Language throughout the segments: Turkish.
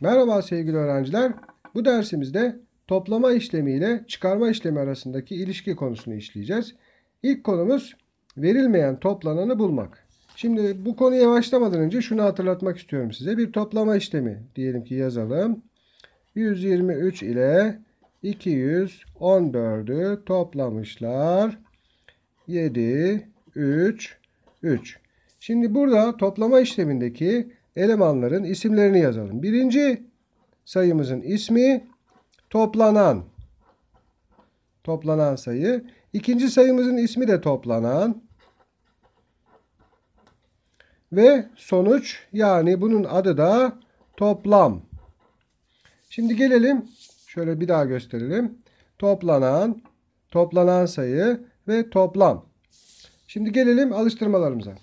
Merhaba sevgili öğrenciler. Bu dersimizde toplama işlemi ile çıkarma işlemi arasındaki ilişki konusunu işleyeceğiz. İlk konumuz verilmeyen toplananı bulmak. Şimdi bu konuya başlamadan önce şunu hatırlatmak istiyorum size. Bir toplama işlemi diyelim ki yazalım. 123 ile 214'ü toplamışlar. 7, 3, 3. Şimdi burada toplama işlemindeki elemanların isimlerini yazalım. Birinci sayımızın ismi toplanan. Toplanan sayı. İkinci sayımızın ismi de toplanan. Ve sonuç yani bunun adı da toplam. Şimdi gelelim şöyle bir daha gösterelim. Toplanan, toplanan sayı ve toplam. Şimdi gelelim alıştırmalarımıza.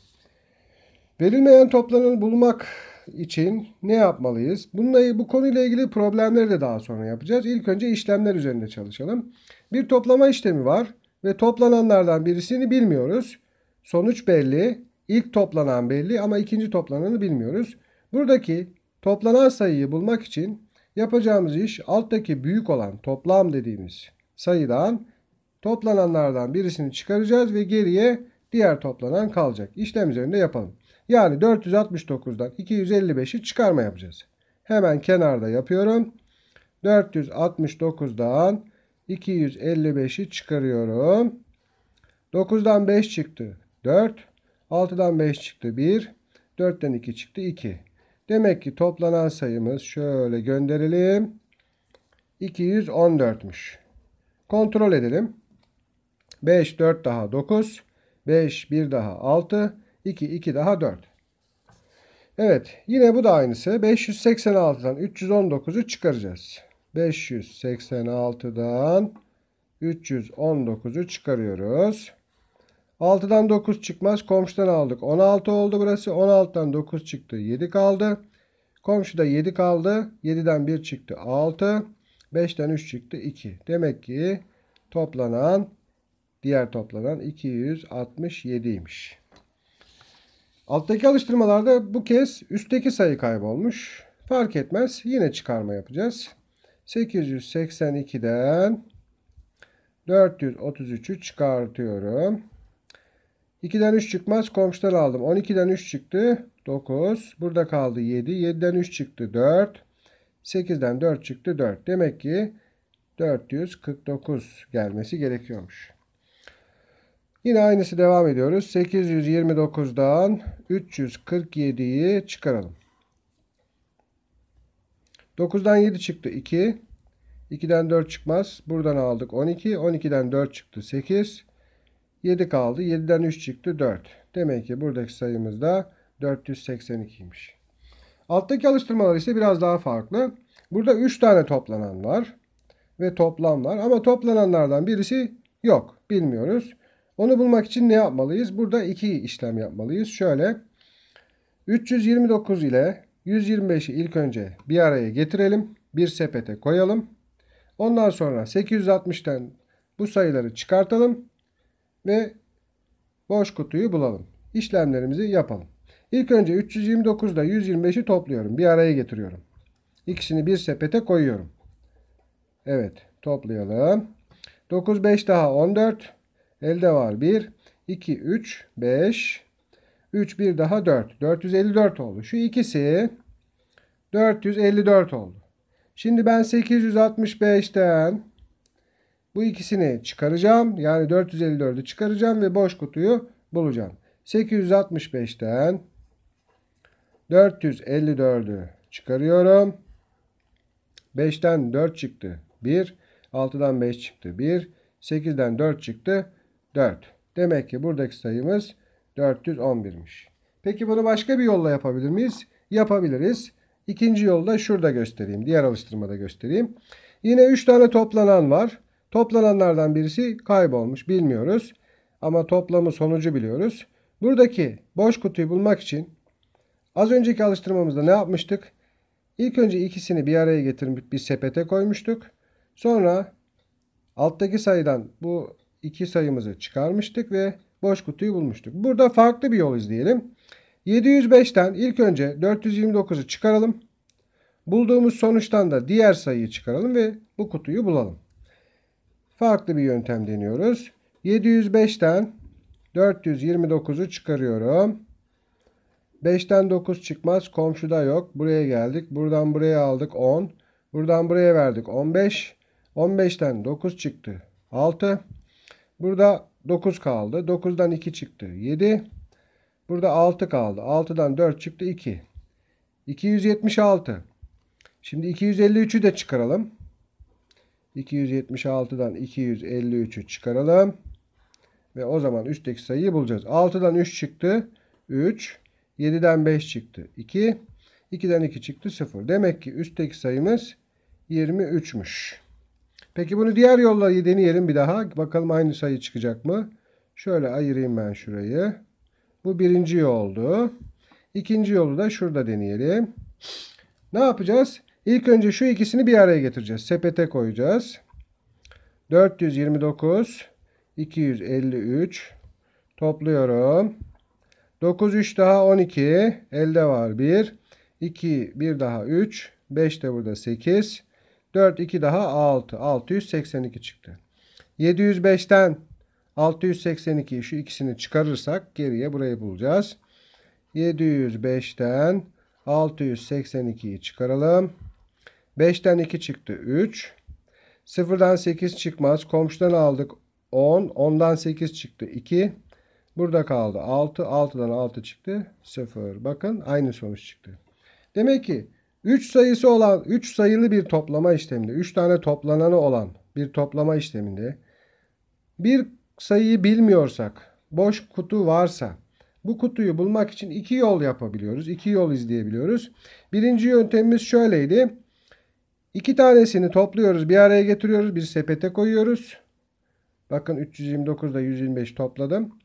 Verilmeyen toplananı bulmak için ne yapmalıyız? Bununla, bu konuyla ilgili problemleri de daha sonra yapacağız. İlk önce işlemler üzerinde çalışalım. Bir toplama işlemi var ve toplananlardan birisini bilmiyoruz. Sonuç belli. İlk toplanan belli ama ikinci toplananı bilmiyoruz. Buradaki toplanan sayıyı bulmak için yapacağımız iş alttaki büyük olan toplam dediğimiz sayıdan toplananlardan birisini çıkaracağız ve geriye diğer toplanan kalacak. İşlem üzerinde yapalım. Yani 469'dan 255'i çıkarma yapacağız. Hemen kenarda yapıyorum. 469'dan 255'i çıkarıyorum. 9'dan 5 çıktı. 4. 6'dan 5 çıktı. 1. 4'ten 2 çıktı. 2. Demek ki toplanan sayımız şöyle gönderelim. 214'müş. Kontrol edelim. 5, 4 daha 9. 5, 1 daha 6. 2, 2 daha 4. Evet yine bu da aynısı. 586'dan 319'u çıkaracağız. 586'dan 319'u çıkarıyoruz. 6'dan 9 çıkmaz. Komşudan aldık. 16 oldu burası. 16'dan 9 çıktı. 7 kaldı. Komşuda 7 kaldı. 7'den 1 çıktı. 6. 5'ten 3 çıktı. 2. Demek ki toplanan diğer toplanan 267'ymiş. Alttaki alıştırmalarda bu kez üstteki sayı kaybolmuş. Fark etmez. Yine çıkarma yapacağız. 882'den 433'ü çıkartıyorum. 2'den 3 çıkmaz. Komşudan aldım. 12'den 3 çıktı. 9. Burada kaldı 7. 7'den 3 çıktı. 4. 8'den 4 çıktı. 4. Demek ki 449 gelmesi gerekiyormuş. Yine aynısı devam ediyoruz. 829'dan 347'yi çıkaralım. 9'dan 7 çıktı 2. 2'den 4 çıkmaz. Buradan aldık 12. 12'den 4 çıktı 8. 7 kaldı. 7'den 3 çıktı 4. Demek ki buradaki sayımız da 482'ymiş. Alttaki alıştırmalar ise biraz daha farklı. Burada 3 tane toplanan var. Ve toplam var. Ama toplananlardan birisi yok. Bilmiyoruz. Onu bulmak için ne yapmalıyız? Burada iki işlem yapmalıyız. Şöyle 329 ile 125'i ilk önce bir araya getirelim. Bir sepete koyalım. Ondan sonra 860'tan bu sayıları çıkartalım ve boş kutuyu bulalım. İşlemlerimizi yapalım. İlk önce 329 ile 125'i topluyorum. Bir araya getiriyorum. İkisini bir sepete koyuyorum. Evet toplayalım. 9 5 daha 14. Elde var 1, 2, 3, 5, 3, 1 daha 4. 454 oldu. Şu ikisi 454 oldu. Şimdi ben 865'ten bu ikisini çıkaracağım. Yani 454'ü çıkaracağım ve boş kutuyu bulacağım. 865'ten 454'ü çıkarıyorum. 5'ten 4 çıktı. 1. 6'dan 5 çıktı. 1. 8'den 4 çıktı. 4. Demek ki buradaki sayımız 411'miş. Peki bunu başka bir yolla yapabilir miyiz? Yapabiliriz. İkinci yolda şurada göstereyim. Diğer alıştırmada göstereyim. Yine 3 tane toplanan var. Toplananlardan birisi kaybolmuş. Bilmiyoruz. Ama toplamı sonucu biliyoruz. Buradaki boş kutuyu bulmak için az önceki alıştırmamızda ne yapmıştık? İlk önce ikisini bir araya getirip bir sepete koymuştuk. Sonra alttaki sayıdan bu iki sayımızı çıkarmıştık ve boş kutuyu bulmuştuk. Burada farklı bir yol izleyelim. 705'ten ilk önce 429'u çıkaralım. Bulduğumuz sonuçtan da diğer sayıyı çıkaralım ve bu kutuyu bulalım. Farklı bir yöntem deniyoruz. 705'ten 429'u çıkarıyorum. 5'ten 9 çıkmaz. Komşuda yok. Buraya geldik. Buradan buraya aldık 10. Buradan buraya verdik 15. 15'ten 9 çıktı. 6. Burada 9 kaldı. 9'dan 2 çıktı. 7. Burada 6 kaldı. 6'dan 4 çıktı. 2. 276. Şimdi 253'ü de çıkaralım. 276'dan 253'ü çıkaralım. Ve o zaman üstteki sayıyı bulacağız. 6'dan 3 çıktı. 3. 7'den 5 çıktı. 2. 2'den 2 çıktı. 0. Demek ki üstteki sayımız 23'müş. Peki bunu diğer yolla deneyelim bir daha. Bakalım aynı sayı çıkacak mı? Şöyle ayırayım ben şurayı. Bu birinci yoldu. İkinci yolu da şurada deneyelim. Ne yapacağız? İlk önce şu ikisini bir araya getireceğiz. Sepete koyacağız. 429 253 topluyorum. 9 3 daha 12 elde var 1 2 1 daha 3 5 de burada 8 4 2 daha 6 682 çıktı. 705'ten 682 şu ikisini çıkarırsak geriye burayı bulacağız. 705'ten 682'yi çıkaralım. 5'ten 2 çıktı 3. 0'dan 8 çıkmaz. Komşudan aldık 10. 10'dan 8 çıktı 2. Burada kaldı 6. 6'dan 6 çıktı 0. Bakın aynı sonuç çıktı. Demek ki 3 sayısı olan 3 sayılı bir toplama işleminde 3 tane toplananı olan bir toplama işleminde bir sayıyı bilmiyorsak boş kutu varsa bu kutuyu bulmak için iki yol yapabiliyoruz. iki yol izleyebiliyoruz. Birinci yöntemimiz şöyleydi. İki tanesini topluyoruz, bir araya getiriyoruz, bir sepete koyuyoruz. Bakın 329 ile 125 topladım.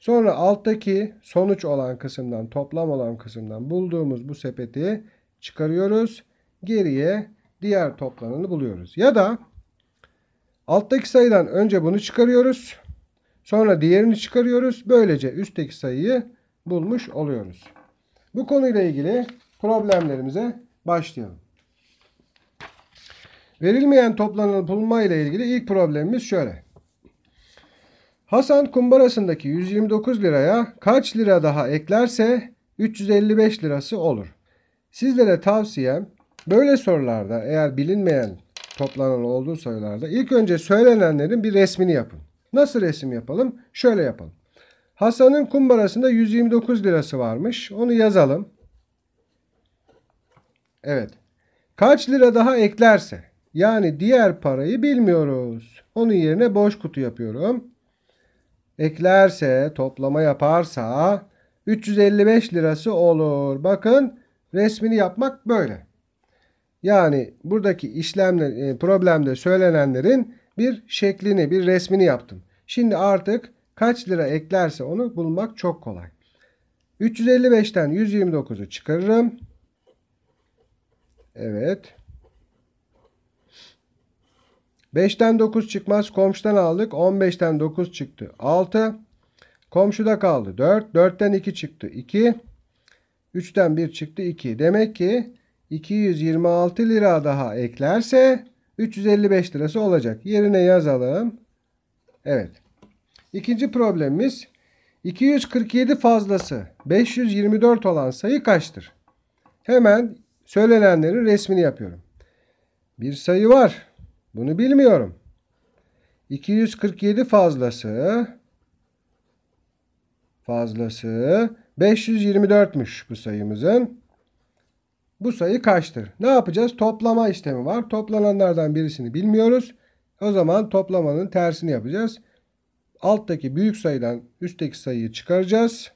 Sonra alttaki sonuç olan kısımdan, toplam olan kısımdan bulduğumuz bu sepeti çıkarıyoruz. Geriye diğer toplananı buluyoruz. Ya da alttaki sayıdan önce bunu çıkarıyoruz. Sonra diğerini çıkarıyoruz. Böylece üstteki sayıyı bulmuş oluyoruz. Bu konuyla ilgili problemlerimize başlayalım. Verilmeyen toplananı bulma ile ilgili ilk problemimiz şöyle. Hasan kumbarasındaki 129 liraya kaç lira daha eklerse 355 lirası olur. Sizlere tavsiyem böyle sorularda eğer bilinmeyen toplanan olduğu sayılarda ilk önce söylenenlerin bir resmini yapın. Nasıl resim yapalım? Şöyle yapalım. Hasan'ın kumbarasında 129 lirası varmış. Onu yazalım. Evet. Kaç lira daha eklerse yani diğer parayı bilmiyoruz. Onun yerine boş kutu yapıyorum. Eklerse, toplama yaparsa 355 lirası olur. Bakın resmini yapmak böyle. Yani buradaki işlemle, e, problemde söylenenlerin bir şeklini, bir resmini yaptım. Şimdi artık kaç lira eklerse onu bulmak çok kolay. 355'ten 129'u çıkarırım. Evet. 5'ten 9 çıkmaz. Komşudan aldık. 15'ten 9 çıktı. 6. Komşuda kaldı. 4. 4'ten 2 çıktı. 2. 3'ten 1 çıktı. 2. Demek ki 226 lira daha eklerse 355 lirası olacak. Yerine yazalım. Evet. İkinci problemimiz 247 fazlası 524 olan sayı kaçtır? Hemen söylenenlerin resmini yapıyorum. Bir sayı var. Bunu bilmiyorum. 247 fazlası fazlası 524'müş bu sayımızın. Bu sayı kaçtır? Ne yapacağız? Toplama işlemi var. Toplananlardan birisini bilmiyoruz. O zaman toplamanın tersini yapacağız. Alttaki büyük sayıdan üstteki sayıyı çıkaracağız.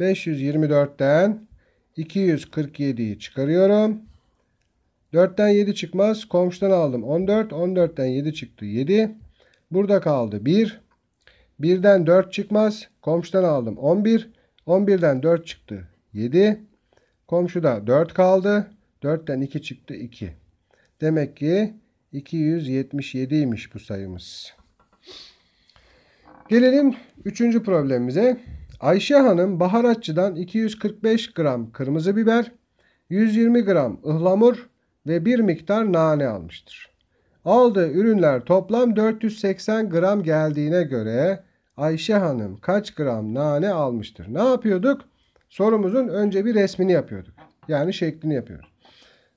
524'ten 247'yi çıkarıyorum. 4'ten 7 çıkmaz. Komşudan aldım 14. 14'ten 7 çıktı 7. Burada kaldı 1. 1'den 4 çıkmaz. Komşudan aldım 11. 11'den 4 çıktı 7. Komşuda 4 kaldı. 4'ten 2 çıktı 2. Demek ki 277'ymiş bu sayımız. Gelelim 3. problemimize. Ayşe Hanım baharatçıdan 245 gram kırmızı biber, 120 gram ıhlamur ve bir miktar nane almıştır. Aldığı ürünler toplam 480 gram geldiğine göre Ayşe Hanım kaç gram nane almıştır? Ne yapıyorduk? Sorumuzun önce bir resmini yapıyorduk. Yani şeklini yapıyoruz.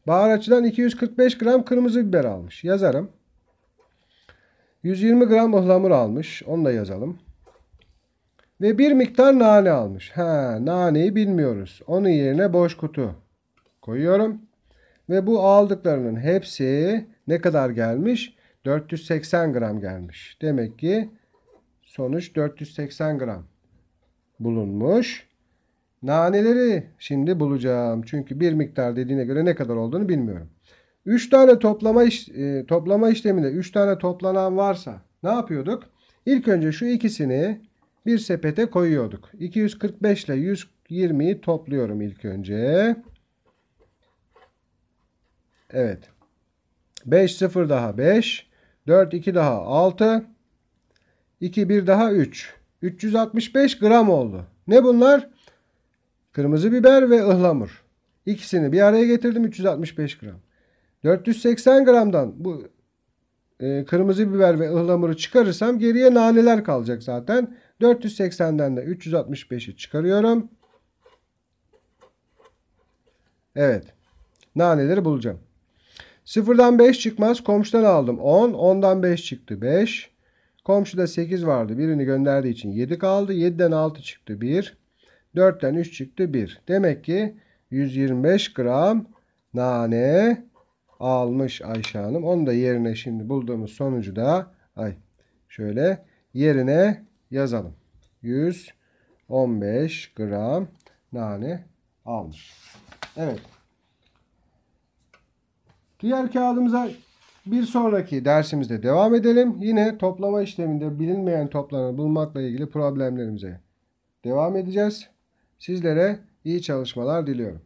Baharatçıdan 245 gram kırmızı biber almış. Yazarım. 120 gram ıhlamur almış. Onu da yazalım. Ve bir miktar nane almış. Ha, naneyi bilmiyoruz. Onun yerine boş kutu koyuyorum. Ve bu aldıklarının hepsi ne kadar gelmiş? 480 gram gelmiş. Demek ki sonuç 480 gram bulunmuş. Naneleri şimdi bulacağım. Çünkü bir miktar dediğine göre ne kadar olduğunu bilmiyorum. 3 tane toplama iş, e, toplama işleminde 3 tane toplanan varsa ne yapıyorduk? İlk önce şu ikisini bir sepete koyuyorduk. 245 ile 120'yi topluyorum ilk önce. Evet. 5 0 daha 5. 4 2 daha 6. 2 1 daha 3. 365 gram oldu. Ne bunlar? Kırmızı biber ve ıhlamur. İkisini bir araya getirdim 365 gram. 480 gramdan bu e, kırmızı biber ve ıhlamuru çıkarırsam geriye naneler kalacak zaten. 480'den de 365'i çıkarıyorum. Evet. Naneleri bulacağım. Sıfırdan 5 çıkmaz. Komşudan aldım 10. 10'dan 5 çıktı 5. Komşuda 8 vardı. Birini gönderdiği için 7 kaldı. 7'den 6 çıktı 1. 4'ten 3 çıktı 1. Demek ki 125 gram nane almış Ayşe Hanım. Onu da yerine şimdi bulduğumuz sonucu da ay şöyle yerine yazalım. 115 gram nane almış. Evet. Diğer kağıdımıza bir sonraki dersimizde devam edelim. Yine toplama işleminde bilinmeyen toplamı bulmakla ilgili problemlerimize devam edeceğiz. Sizlere iyi çalışmalar diliyorum.